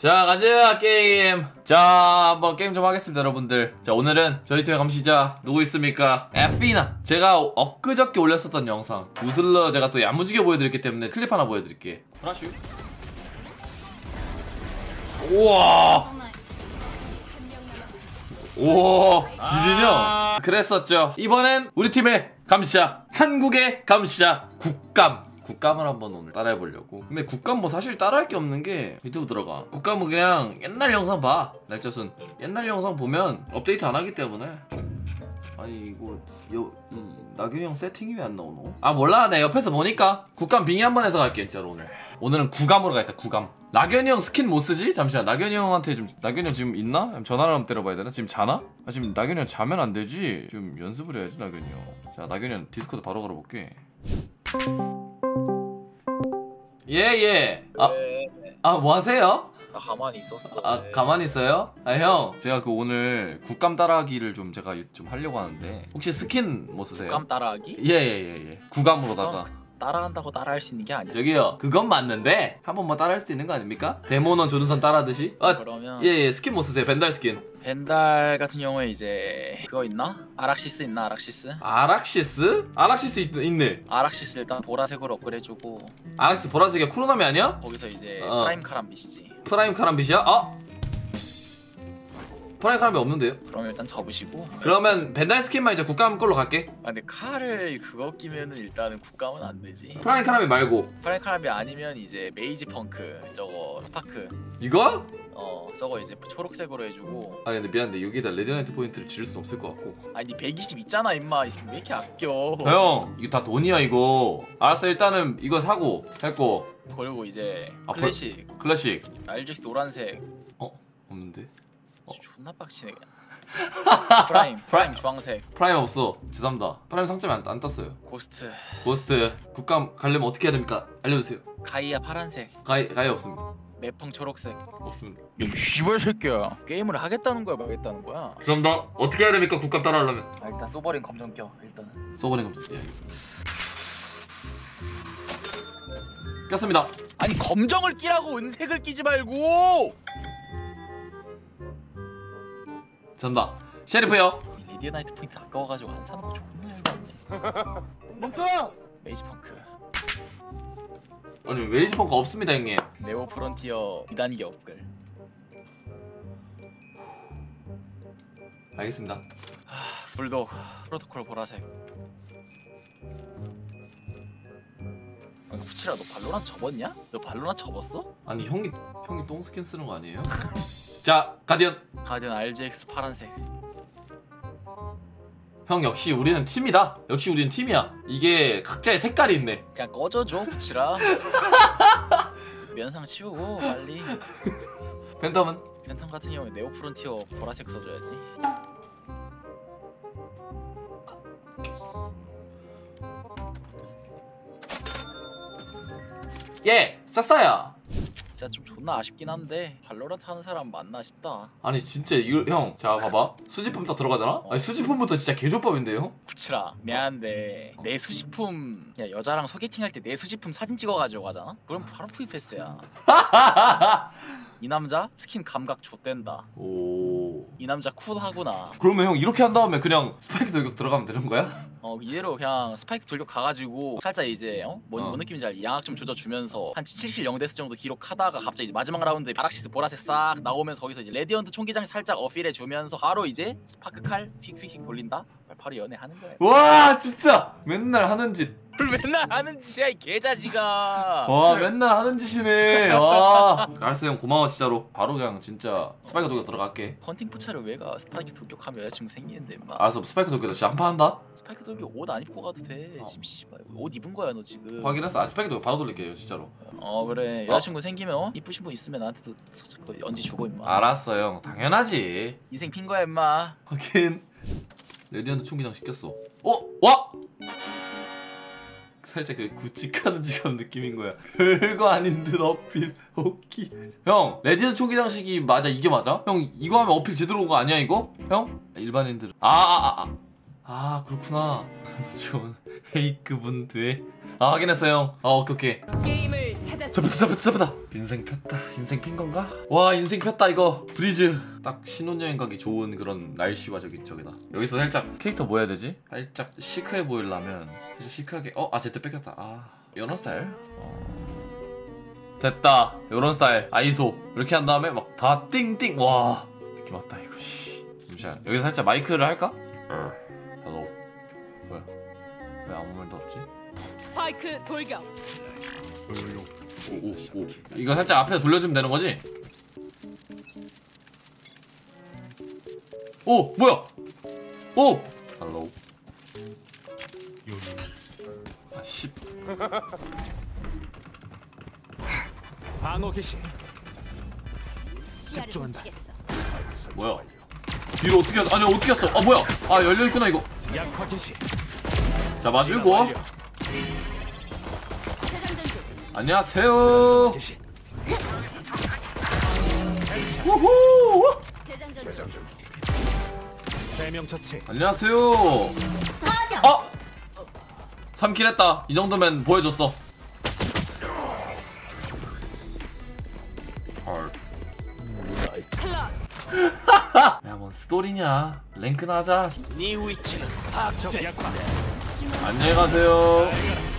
자 가자 게임. 자 한번 게임 좀 하겠습니다 여러분들. 자 오늘은 저희 팀의 감시자 누구 있습니까? 에피나. 제가 엊그저께 올렸었던 영상. 우슬러 제가 또 야무지게 보여드렸기 때문에 클립 하나 보여드릴게 브라슈 우와. 오 지진형 그랬었죠. 이번엔 우리 팀의 감시자. 한국의 감시자. 국감 국감을 한번 오늘 따라해 보려고. 근데 국감 뭐 사실 따라할 게 없는 게 유튜브 들어가. 국감은 그냥 옛날 영상 봐. 날짜순. 옛날 영상 보면 업데이트 안 하기 때문에. 아니 이거 여, 이 나균이 형 세팅이 왜 안 나오노? 아 몰라. 내 옆에서 보니까. 국감 빙의 한번 해서 갈게 진짜로 오늘. 오늘은 국감으로 가겠다 국감 나균이 형 스킨 못 쓰지? 잠시만. 나균이 형한테 좀 나균이 형 지금 있나? 전화를 한번 때려봐야 되나? 지금 자나? 아 지금 나균이 형 자면 안 되지? 좀 연습을 해야지 나균이 형자 나균이 형 디스코드 바로 걸어볼게 예예 아, 네, 아 뭐 하세요? 나 가만히 있었어. 아 네. 가만히 있어요? 아 형 제가 그 오늘 국감 따라하기를 좀 제가 좀 하려고 하는데 혹시 스킨 뭐 쓰세요? 국감 따라하기? 예예예예 국감으로다가 따라한다고 따라할 수 있는 게 아니야. 저기요 그건 맞는데 한번뭐 따라할 수도 있는 거 아닙니까? Demon1 조준선 따라하듯이 그러면 아예예 스킨 뭐 쓰세요 Vandal 스킨 Vandal 같은 경우에 이제 그거 있나? Araxys 있나? Araxys? Araxys? Araxys 있, 있네 Araxys 일단 보라색으로 업그레이드해주고 Araxys 보라색이야 쿠로나미 아니야? 거기서 이제 어. Prime karambit이지. Prime karambit이야? 아? Prime karambit 없는데요? 그럼 일단 접으시고. 그러면 Vandal 스킨만 이제 국감 걸로 갈게 아 근데 칼을 그거 끼면은 일단은 국감은 안 되지. Prime karambit 말고 Prime karambit 아니면 이제 Magepunk 저거 스파크. 이거? 어 저거 이제 초록색으로 해주고. 아 근데 미안한데 여기다 Radianite Point를 지을 수 없을 것 같고 아니 120 있잖아 임마. 왜 이렇게 아껴? 형 이거 다 돈이야 이거 알았어 일단은 이거 사고 했고 그리고 이제 아, 벌- 클래식, 클래식 RGX 노란색. 없는데 존나 빡치네. Prime, Prime 주황색, Prime 없어 죄송합니다 Prime 상점에 안, 안 떴어요 Ghost, Ghost 국감 가려면 어떻게 해야 됩니까? 알려주세요 Gaia 파란색, 가이, 가이 없습니다 매펑 초록색. 없습니다 야, 씨발 새끼야. 게임을 하겠다는 거야, 말겠다는 거야? 죄송합니다 어떻게 해야 됩니까 국감 따라하려면 아, 일단 Sovereign 검정 껴. 일단은. Sovereign 검정 예 알겠습니다 꼈습니다 아니 검정을 끼라고 은색을 끼지 말고. 죄송합니다 Sheriff요 이 Radianite Point 아까워가지고 안 사는 거 존나 열받네. 멈춰! Magepunk, 아니 Magepunk 없습니다 형님 Neo Frontier 2단계 업글. 알겠습니다 하, Bulldog, Protocol 보라색. 아, 후치라 너 발로란 접었냐? 너 발로란 접었어? 아니 형이 형이 똥 스킨 쓰는 거 아니에요? 자 Guardian Guardian RGX 파란색. 형 역시 우리는 팀이다 역시 우리는 팀이야 이게 각자의 색깔이 있네 그냥 꺼져줘 후치라. 면상 치우고 빨리. Phantom은 Phantom 같은 경우에 Neo Frontier 보라색 써줘야지. 예 샀어요 진짜 좀 존나 아쉽긴 한데 발로란트 하는 사람 맞나 싶다. 아니 진짜 이거 형 자 봐봐 수집품 딱 들어가잖아 아니 수집품부터 진짜 개조밥인데요 후치라 미안한데 내 수집품 야 여자랑 소개팅 할 때 내 수집품 사진 찍어가지고 가잖아? 그럼 바로 free pass야. 이 남자 스킨 감각 좆된다. 오 이 남자 쿨하구나. 그러면 형 이렇게 한 다음에 그냥 스파이크 돌격 들어가면 되는 거야? 어 이대로 그냥 스파이크 돌격 가가지고 살짝 이제 어? 뭔, 어. 뭔 느낌인지 알 양학 좀 조져주면서 한 7킬 0데스 정도 기록하다가 갑자기 이제 마지막 라운드에 Araxys 보라색 싹 나오면서 거기서 이제 Radiant 총기장 살짝 어필해주면서 바로 이제 스파크 칼 휙휙휙 돌린다? 바로 연애하는 거야 와 진짜 맨날 하는 짓 뭘 맨날 하는 짓이야 이 개자식아. 와 맨날 하는 짓이네. 와. 알았어 형. 고마워 진짜로. 바로 그냥 진짜 스파이크 돌격 들어갈게. 헌팅 포차를 왜 가? 스파이크 돌격하면 여자친구 생기는데 임마. 알았어 스파이크 돌격 진짜 한판 한다? 스파이크 돌격 옷안 입고 가도 돼 어. 지금 씨발. 옷 입은 거야 너 지금. 확인했어? 아 스파이크 돌격 바로 돌릴게요 진짜로. 어 그래. 여자친구 생기면 어? 이쁘신 분 있으면 나한테도 살짝 그 연지 주고 임마. 알았어 형. 당연하지. 인생 핀 거야 임마. 하긴 레디언트 총기장 시켰어. 어? 와! 살짝 그 구찌 카드 지갑 느낌인 거야 별거 아닌 듯 어필 오키 형 레디언트 총기장식이 맞아 이게 맞아? 형 이거 하면 어필 제대로 온거 아니야 이거? 형? 일반인들 아아아 아, 아. 아 그렇구나 저 헤이크분 돼? 아 확인했어요 형아 오케이 오케이 게임을. 잡혔다 잡혔다 잡혔다 인생 폈다 인생 핀 건가? 와 인생 폈다 이거 Breeze 딱 신혼여행 가기 좋은 그런 날씨와 저기 저기다 여기서 살짝 캐릭터 뭐 해야 되지? 살짝 시크해 보이려면 좀 시크하게 어? 아 제때 뺏겼다 아 이런 스타일? 어. 됐다 요런 스타일 Iso 이렇게 한 다음에 막 다 띵띵 와 느낌 왔다 이거 씨 잠시만 여기서 살짝 마이크를 할까? 어 hello 뭐야 왜 아무 말도 없지? 스파이크 돌격. 오, 오, 오. 이거 살짝 앞에 돌려주면 되는 거지? 오 뭐야? 오 할로 아씨 방어 개시 집중한다. 뭐야? 뒤로 어떻게 왔어? 아니 어떻게 왔어? 아 뭐야? 아 열려 있구나 이거. 약화 개시 자 마주고. 안녕하세요. 우후. 세명 처치 안녕하세요. 아 3킬 했다. 이 정도면 보여줬어. 헐. 야, 뭔 스토리냐? 랭크나 하자. 네 위치는 파악 약화 안녕히 가세요.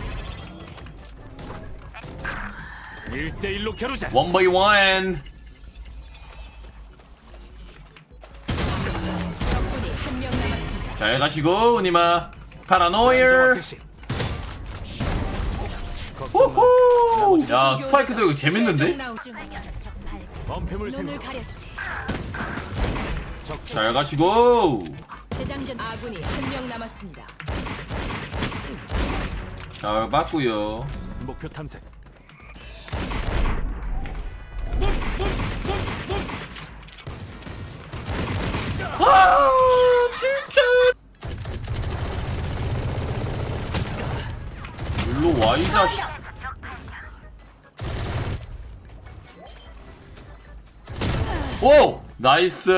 1대1로 겨루자 원 바이 원. 잘 가시고, 우니마. 개시 후후. 야, 스파이크도 이거 재밌는데? 잘 가시고. 재장전 아군이 한명 남았습니다. 잘 봤고요. 목표 탐색 와, 이 자식. 오! nice!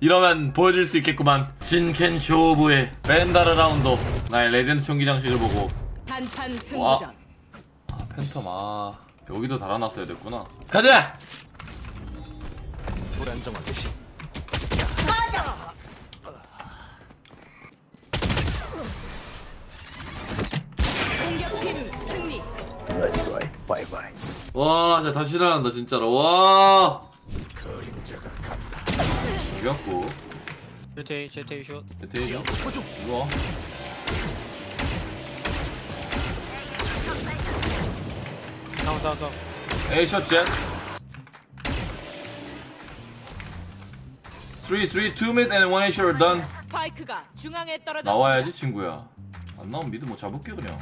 이러면 보여줄 수 있겠구만. 真剣勝負의 벤다르 라운드. 나의 레전드 총기장식을 보고. 단판 승부전. 아, 팬텀, 아. 여기도 달아놨어야 됐구나. 가자! 불안정화 개시 공격팀 승리. 와, 진짜 다시 일어난다, 진짜로. 와! 이겼고. 제테이 제테이 슛 대대이죠? 이거. 다운 다운 다운 A샷 jet. 3, 3, 2 mid and 1 A short done. 중앙에. 나와야지 친구야. 안 나오면 mid 뭐 잡을게 그냥.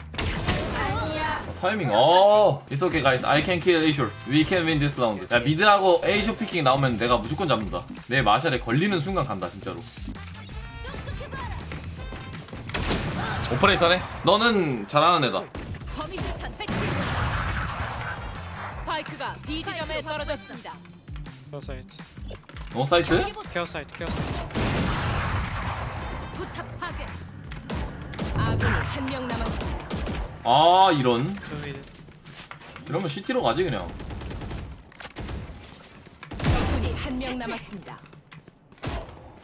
어, 타이밍. 어, it's okay guys. I can kill A short. We can win this round. 야 mid하고 A short peeking 나오면 내가 무조건 잡는다. 내 마샬에 걸리는 순간 간다 진짜로. 오퍼레이터네. 너는 잘하는 애다. 스파이크가 B 지점에 떨어졌습니다. 케어 사이트 너 사이트? 케어 사이트 케어 사이트 포탑 파괴. 아군이 한 명 남았습니다. 아 이런. 이러면 CT로 가지 그냥. 적군이 한 명 남았습니다.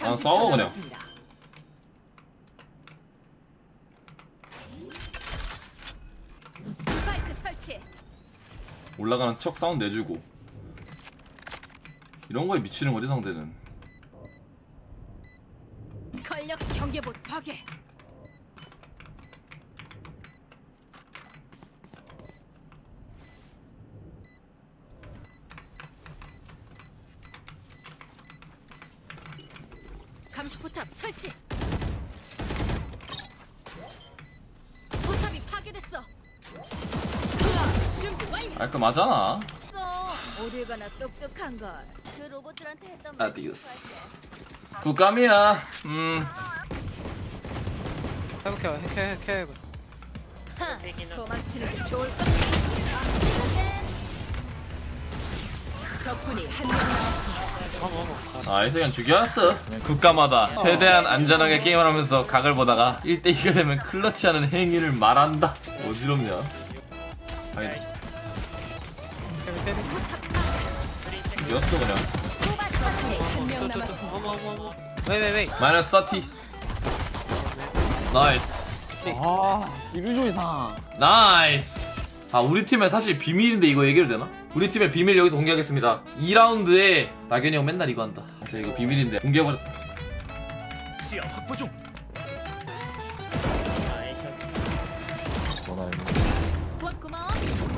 아, 30초 싸워, 그냥. 올라가는 척 사운드 내주고 이런 거에 미치는 거지 상대는 권력 경계봇 파괴. 감시 포탑 설치. 포탑이 파괴됐어. 준비 완료. 깔끔하잖아 어딜 가나 똑똑한 걸. 그 로봇들한테 했던 말 아디오스 굿감이야 음 케어 해브 하, 도망치는 게 좋을 것. 적군 아, 그냥 죽여왔어. 국가마다 최대한 안전하게 게임을 하면서 각을 보다가 1대2가 되면 클러치하는 행위를 말한다. 어지럽냐? 아니, 이겼어 그냥 웨이 마이너스 30 nice 아 이루조 이상 nice 아 우리 팀에 사실 비밀인데 이거 얘기해도 되나? 우리 팀의 비밀 여기서 공개하겠습니다 2라운드에 낙연이 형 맨날 이거 한다 진짜 이거 비밀인데 공개해버렸다 시야 확보 중.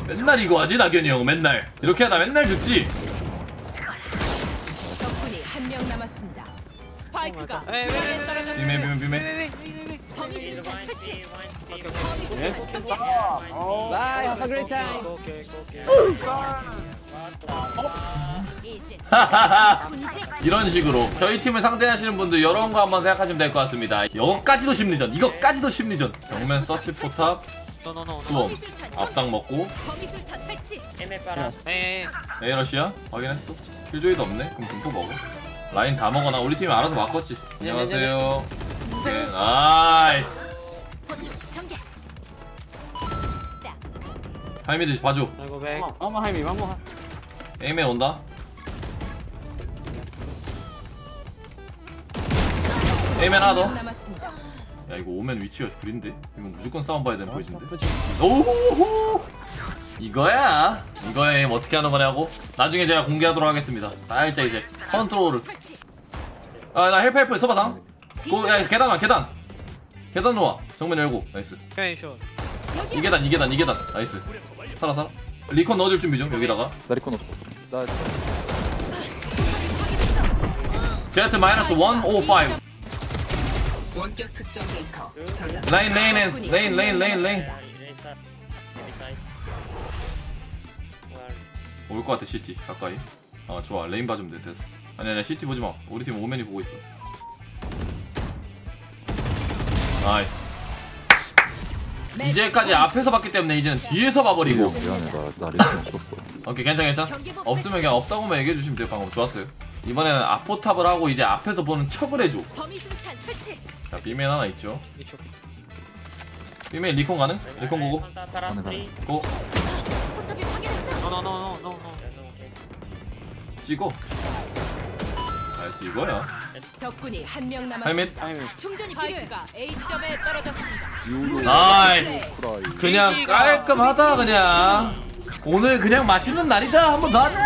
맨날 이거 하지 낙연이 형 맨날 이렇게 하다 맨날 죽지 적군이 한 명 남았습니다. 스파이크가 웨이 웨이 웨이 떨어졌어 비밀 비밀 비밀 웨이 웨이 웨이 웨이 범위 수류탄 설치. 오케이 오케이 범위 수류탄 전개. 바이 have a great time 오케이 오케이 이제 하하하 군이지. 이 런 식으로 저희 팀을 상대하시는 분들 이런 거 한번 생각하시면 될 것 같습니다. 이거까지도 심리전 이거까지도 심리전. 정면 서치 포탑 수험 앞당 먹고. 범위 수류탄 배치. 에이 에이러시야? 확인했어. 킬조이도 없네. 그럼 분포 먹어. 라인 다 먹어놔 우리 팀이 알아서 바꿨지. 안녕하세요 나이스. 하이미드 봐줘. 아이고 백 하이미 어머 에이맨 온다. 에이맨 하나 명 더야. 이거 오면 위치가 구린데? 이거 무조건 싸움 봐야 되는 포지인데? 오호! 이거야! 이거야 에임 어떻게 하는 거냐고? 나중에 제가 공개하도록 하겠습니다. 날짜 이제. 컨트롤을. 아나 헬프 헬프. 서바상. 고, 야 계단 와 계단 계단으로 와 정면 열고. 나이스. 오케이 쇼이 계단 이 계단 이 계단. 나이스. 살아 살아. 리콘 넣어줄 준비 좀 여기다가. 나 리콘 없어. 나 제트 마이너스 105 레인 레인 앤 레인 레인 레인 레인. 올것 같아 시티. 가까이. 아 좋아. 레인 봐주면 돼 됐어 아니 아니 시티 보지마. 우리 팀 오맨이 보고 있어 nice. 이제까지 앞에서 봤기 때문에 이제는 뒤에서 봐버리고. 미안해 나, 나 recon 없었어. 오케이 괜찮아 괜찮아 없으면 그냥 없다고만 얘기해 주시면 돼요 방금. 좋았어요. 이번에는 앞포탑을 하고 이제 앞에서 보는 척을 해줘. 자 B main 하나 있죠? B main recon 가능? recon 보고. go 찍어 nice 이거야 적군이 한명 남았습니다. 하이미 충전이 필요해. 스파이크가 A 점에 떨어졌습니다. nice try. 그냥 깔끔하다 그냥 오늘 그냥 맛있는 날이다 한번 더 하자